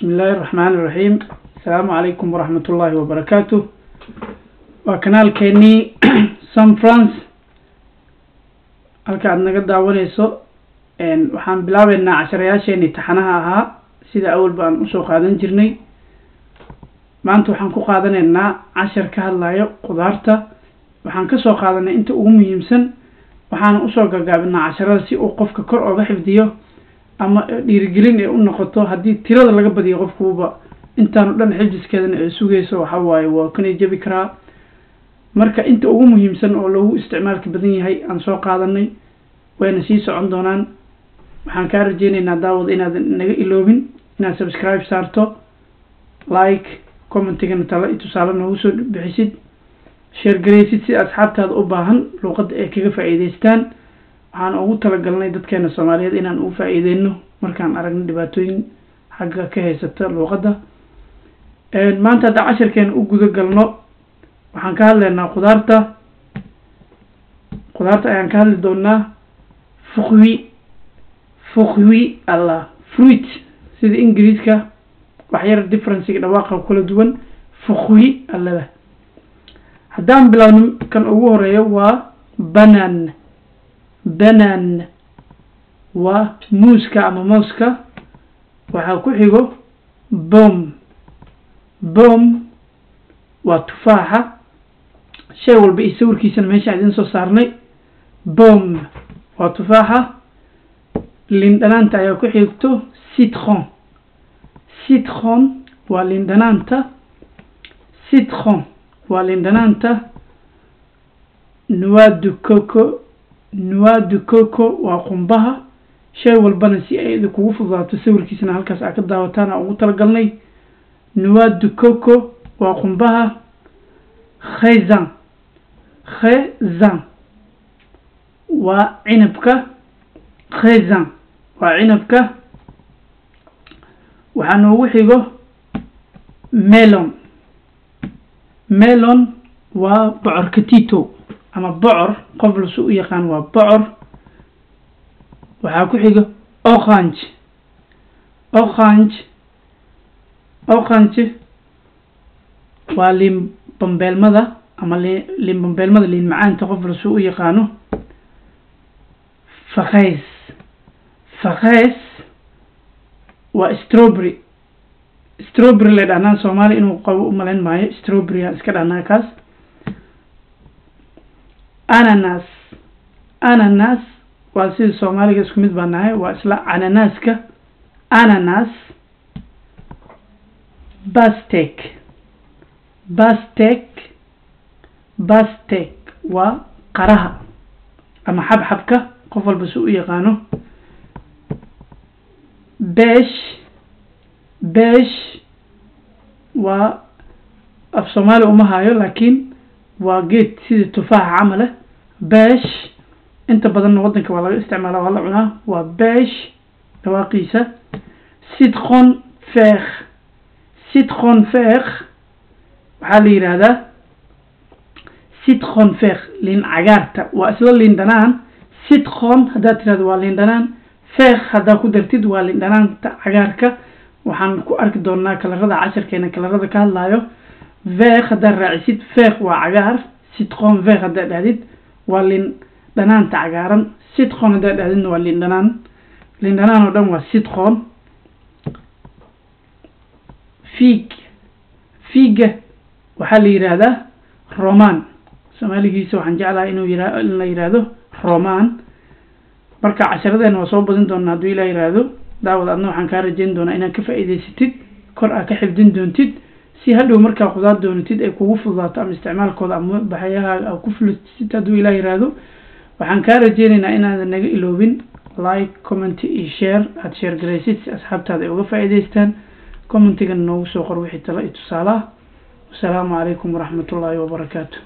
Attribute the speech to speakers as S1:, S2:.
S1: bismi illaahi raxmaani iraxiim asalaamu calaykum waraxmat ullaahi wabarakaatu waa kanaalkeenii san france halka aada naga daawaneyso waxaan bilaabeynaa casharayaasheenii taxanaha ahaa sida awal baan u soo qaadan jirnay. Maanta waxaan ku qaadaneynaa cashar ka hadlayo qudaarta waxaan ka soo qaadanay inta ugu muhiimsan waxaana u soo gagaabinaa casharada si uu qofka kor ooga xifdiyo ama dhiirigelin ay u noqoto haddii tirada laga badiyo qofkuuba intaanu dhan xifdiskeedana ay sugayso waxa waaye waa kanay jabi karaa. Marka inta ugu muhiimsan oo loogu isticmaalka badan yahay aan soo qaadanay wayna sii socon doonaan. Waxaan kaa rajeyneynaa daawad inaadan naga iloobin inaad subscribe saarto like commentigana tala tusaale noogu soo bixisid. Sheergaraysid si asxaabtaada u baahan luuqadda ay kaga faa'iideystaan waxaan ugu talagalnay dadkeena soomaaliyeed inaan ugu faa'iideyno markaan aragno dhibaatooyin xagga ka haysata luuqadda. Maanta hadda cashirkeena u guda galno waxaan ka hadlaynaa qudaarta qudaarta ayaan ka hadli doonaa fuqwi fuqwi allah fruit sida ingiriiska waxyar differenciga dhawaaqa kala duwan fuqwi allada haddaan bilaawno kan ugu horeeyo waa banan banan. Waa muuska ama mooska. Waxaa ku xigo bom bom waa tufaaxa. Shay walba iyo sawirkiisana meesha idin soo saarnay. Bom waa tufaaxa. Lindhanaanta ayaa ku xigto citron citron waa lindhanaanta. Citron waa lindhanaanta. De coco noix de coco waa qumbaha. Shay walbana si ay idinkugu fududaato sawirkiisana halkaas aa ka daawataan aan ugu talagalnay. Noix de coco waa qumbaha. Khayzan. Khayzan waa cinabka. Khayzan waa cinabka. Waxaa noogu xigo melon. Melon waa bocor katito ama bocor qof lasu u yaqaan waa bocor waxaa ku xiga orange orange orange waa liin bambeelmada ama liin bambeelmada liin macaanta qof lasu u yaqaano fakhays fakhays waa strawberry. Strawberry la dhahnaa soomaali inuu qabo u malayn maayo strawberry aan iska dhahnaa kaas ananas. Ananas waa sida soomaaliga isku mid baa nahay waa isla cananaaska ananas. Bastek. Bastek. Bastek waa qaraha ama xabxabka qof walba si u yaqaano. Besh besh waa af soomaali uma hayo laakiin waa geed sidii tufaaxa camale besh inta badanna waddanka waa laga isticmaala waa la cunaa. Waa besh dhawaaqiisa. Citron feekh. Citron feekh. Waxaa la yidhaahdaa citron feekh. Liin cagaarta. Waa isla liin dhanaan. Citron haddaad tirahdo waa liin dhanaan. Feekh haddaa ku dartid waa liin dhanaanta cagaarka. Waxaan ku arki doonaa kalarada casharkeena kalarada ka hadlaayo. Veekh haddaad raacisid feekh waa cagaar. Citron veekh haddaad dhahdid waa liin dhanaanta cagaaran citron haddaad dhahdidna waa liin dhanaan liin dhanaan oo dhan waa citron fiig fiiga waxaa la yidhaahdaa roman soomaaligiisa waxaan jeclahay inuu yira in la yidhaahdo roman marka casharadeena waa soo badin doonaa hadduu ilaa yidhaahdo daawad adna waxaan kaa rajeyn doonaa inaad ka faa'iidaysatid kor aa ka xifdin doontid si hadhow markaa qudaar doonatid ay kugu fududaato ama isticmaalkooda ama baxyahaaga aa ku fulisid hadduu ilaa yidhaahdo waxaan kaa rajeyneynaa inaadan naga iloobin. Like comment iyo share. Aada share garaysid si asxaabtaada ay uga faa'iidaystaan. Commentigana noogu soo qor wixii talo iyo tusaalaha. Wasalaamu calaykum waraxmat ullaahi wabarakaatu